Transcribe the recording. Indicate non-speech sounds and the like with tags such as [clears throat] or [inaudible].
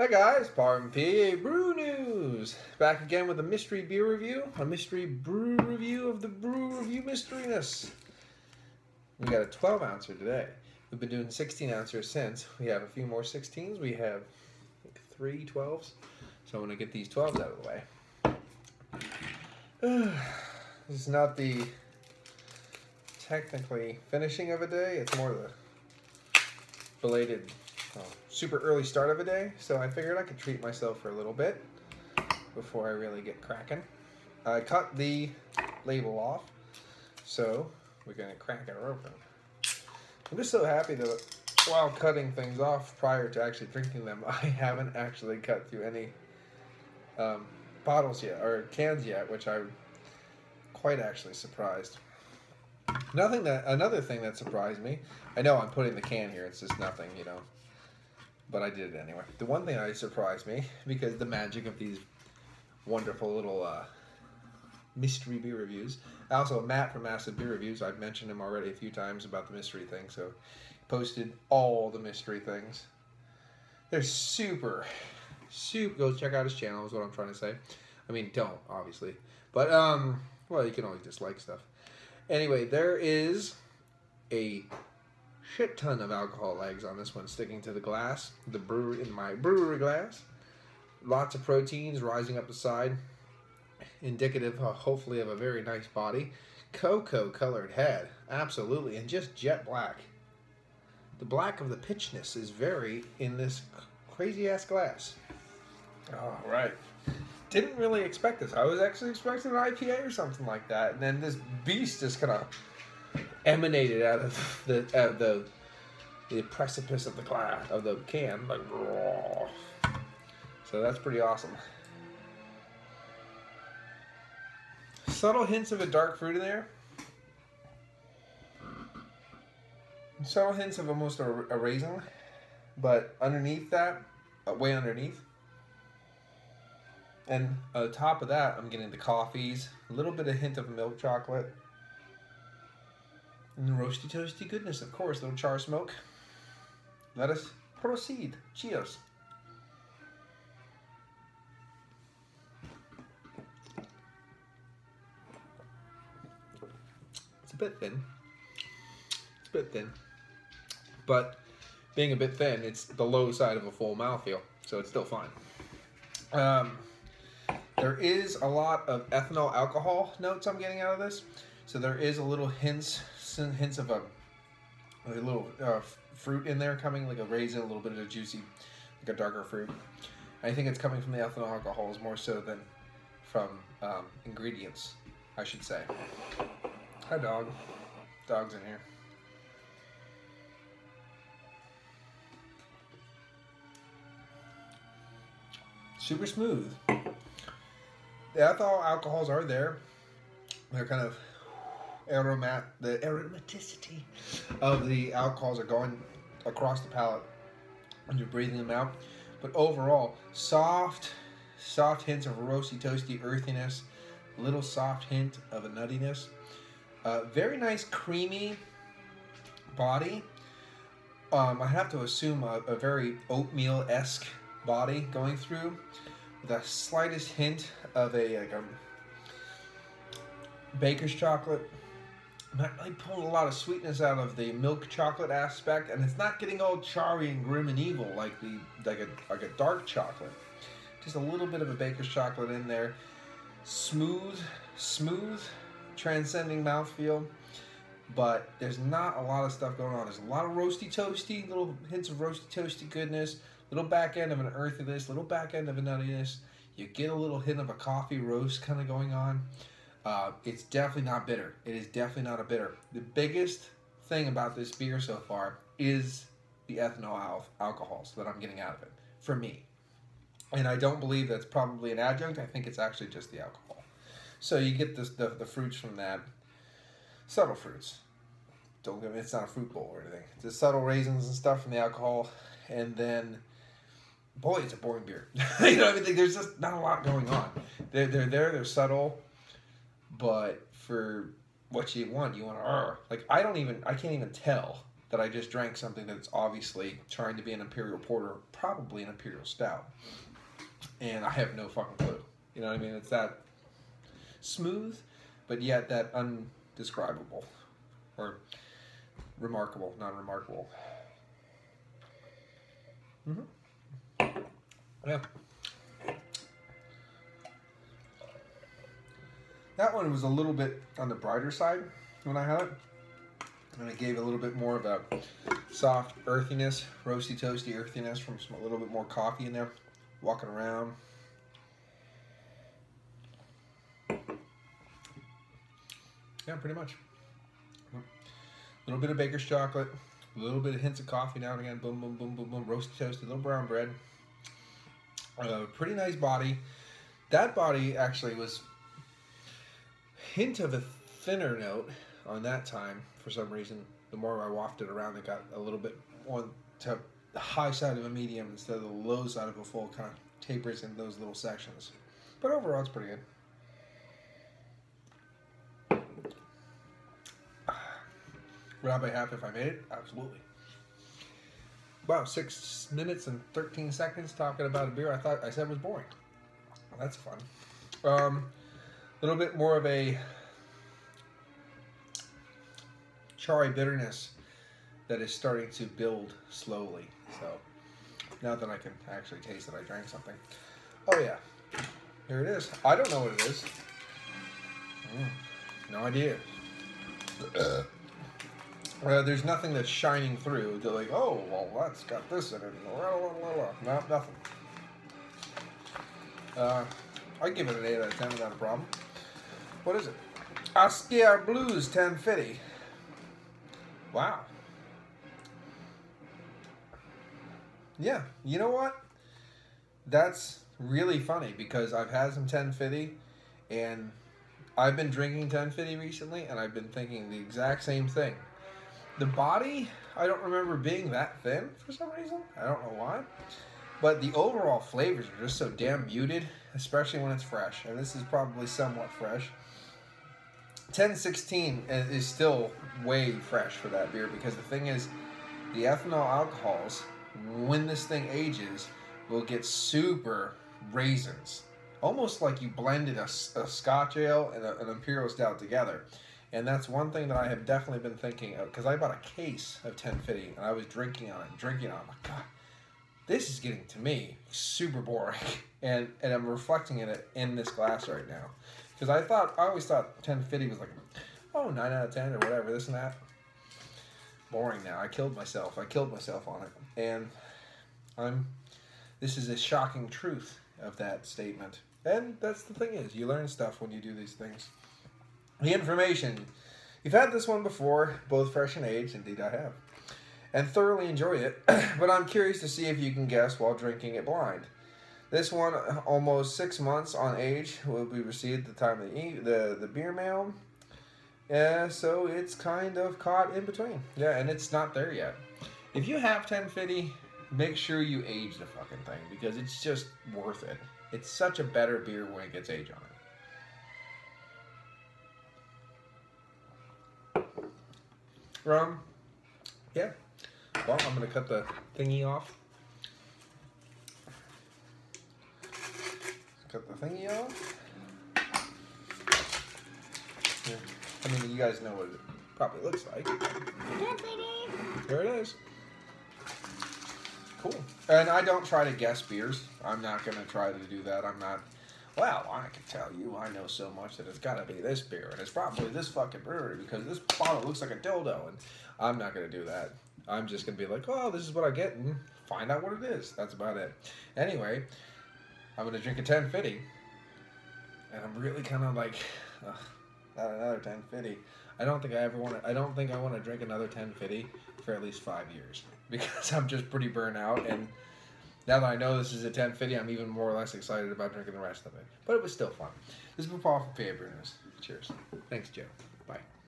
Hi guys, Parm PA Brew News. Back again with a mystery beer review, a mystery brew review of the brew review mysteryness. We got a 12 ouncer today. We've been doing 16 ouncer since. We have a few more 16s. We have think, three 12s. So I'm going to get these 12s out of the way. [sighs] this is not the technically finishing of a day. It's more the belated super early start of a day, so I figured I could treat myself for a little bit before I really get cracking. I cut the label off, so we're gonna crack it open. I'm just so happy that while cutting things off prior to actually drinking them, [laughs] I haven't actually cut through any um, bottles yet, or cans yet, which I'm quite actually surprised. Nothing that another thing that surprised me. I know I'm putting the can here. It's just nothing, you know but I did it anyway. The one thing that surprised me, because the magic of these wonderful little uh, mystery beer reviews. Also, Matt from Massive Beer Reviews, I've mentioned him already a few times about the mystery thing, so posted all the mystery things. They're super, super. Go check out his channel, is what I'm trying to say. I mean, don't, obviously. But, um, well, you can always dislike stuff. Anyway, there is a shit ton of alcohol legs on this one sticking to the glass, the brewery in my brewery glass. Lots of proteins rising up the side, indicative, uh, hopefully, of a very nice body. Cocoa colored head, absolutely, and just jet black. The black of the pitchness is very in this crazy ass glass. All right. Didn't really expect this. I was actually expecting an IPA or something like that, and then this beast just kind of emanated out of [laughs] the out of the the precipice of the glass of the can, like raw. So that's pretty awesome. Subtle hints of a dark fruit in there. Subtle hints of almost a, a raisin, but underneath that, uh, way underneath. And on top of that, I'm getting the coffees, a little bit of hint of milk chocolate, and the roasty toasty goodness, of course, little char smoke. Let us proceed. Cheers. It's a bit thin. It's a bit thin. But being a bit thin, it's the low side of a full mouthfeel, so it's still fine. Um, there is a lot of ethanol alcohol notes I'm getting out of this. So there is a little hints hints of a, a little uh, fruit in there coming, like a raisin, a little bit of a juicy, like a darker fruit. I think it's coming from the ethanol alcohols more so than from um, ingredients, I should say. Hi, dog. Dog's in here. Super smooth. The ethanol alcohols are there. They're kind of aromat the aromaticity of the alcohols are going across the palate when you're breathing them out. But overall, soft, soft hints of roasty, toasty earthiness, little soft hint of a nuttiness. Uh, very nice creamy body. Um, I have to assume a, a very oatmeal-esque body going through. With the slightest hint of a, like a baker's chocolate not really pulling a lot of sweetness out of the milk chocolate aspect, and it's not getting all charry and grim and evil like the like a like a dark chocolate. Just a little bit of a baker's chocolate in there. Smooth, smooth, transcending mouthfeel, but there's not a lot of stuff going on. There's a lot of roasty toasty, little hints of roasty toasty goodness, little back end of an earthiness, little back end of a nuttiness. You get a little hint of a coffee roast kind of going on. Uh, it's definitely not bitter. It is definitely not a bitter. The biggest thing about this beer so far is the ethanol al alcohols that I'm getting out of it, for me. And I don't believe that's probably an adjunct. I think it's actually just the alcohol. So you get the, the fruits from that. Subtle fruits. Don't get me, it's not a fruit bowl or anything. It's the subtle raisins and stuff from the alcohol. And then, boy, it's a boring beer. [laughs] you know, I mean, there's just not a lot going on. They're, they're there, they're subtle but for what you want, you want to like I don't even I can't even tell that I just drank something that's obviously trying to be an imperial porter, probably an imperial stout, and I have no fucking clue. You know what I mean? It's that smooth, but yet that undescribable or remarkable, not remarkable. Mm-hmm. Yeah. That one was a little bit on the brighter side when I had it. And it gave a little bit more of a soft earthiness, roasty toasty earthiness from some, a little bit more coffee in there, walking around. Yeah, pretty much. A little bit of baker's chocolate, a little bit of hints of coffee now and again. Boom, boom, boom, boom, boom. Roasted toasted, little brown bread. Uh, pretty nice body. That body actually was hint of a thinner note on that time for some reason. The more I wafted around, it got a little bit on to the high side of a medium instead of the low side of a full. Kind of tapers in those little sections, but overall, it's pretty good. [sighs] Would I be happy if I made it? Absolutely. Wow, six minutes and 13 seconds talking about a beer I thought I said was boring. Well, that's fun. Um, little bit more of a charry bitterness that is starting to build slowly. So now that I can actually taste it, I drank something. Oh yeah, here it is. I don't know what it is. Mm, no idea. [clears throat] Uh, there's nothing that's shining through. They're like, oh, well, that's got this in it. No, nothing. Uh, I give it an 8 out of 10 without a problem. What is it? Oskar Blues Ten FIDY. Wow. Yeah, you know what? That's really funny because I've had some Ten FIDY and I've been drinking Ten FIDY recently and I've been thinking the exact same thing. The body, I don't remember being that thin for some reason. I don't know why. But the overall flavors are just so damn muted, especially when it's fresh. And this is probably somewhat fresh. 1016 is still way fresh for that beer because the thing is, the ethanol alcohols, when this thing ages, will get super raisins. Almost like you blended a, a Scotch ale and a, an Imperial Stout together. And that's one thing that I have definitely been thinking of because I bought a case of Ten FIDY and I was drinking on it, drinking on it. Like, God, this is getting to me super boring. [laughs] And and I'm reflecting in it in this glass right now. Because I thought, I always thought Ten FIDY was like, oh, 9 out of 10 or whatever, this and that. Boring now. I killed myself. I killed myself on it. And I'm, this is a shocking truth of that statement. And that's the thing is, you learn stuff when you do these things. The information. You've had this one before, both fresh and aged, indeed I have, and thoroughly enjoy it, [clears throat] but I'm curious to see if you can guess while drinking it blind. This one, almost six months on age, will be received the time of the, the, the beer mail. Yeah, so it's kind of caught in between. Yeah, and it's not there yet. If you have Ten FIDY, make sure you age the fucking thing because it's just worth it. It's such a better beer when it gets age on it. rum. yeah. Well, I'm going to cut the thingy off. Thingy off. Yeah. I mean, you guys know what it probably looks like. There it is. Cool. And I don't try to guess beers. I'm not going to try to do that. I'm not, well, I can tell you, I know so much that it's got to be this beer. And it's probably this fucking brewery because this bottle looks like a dildo. And I'm not going to do that. I'm just going to be like, oh, this is what I get and find out what it is. That's about it. Anyway, I'm gonna drink a Ten FIDY, and I'm really kind of like, ugh, not another Ten FIDY. I don't think I ever want to. I don't think I want to drink another Ten FIDY for at least five years [laughs] because I'm just pretty burnt out. And now that I know this is a Ten FIDY, I'm even more or less excited about drinking the rest of it. But it was still fun. This is Paul from PA Brew News. Cheers. Thanks, Joe.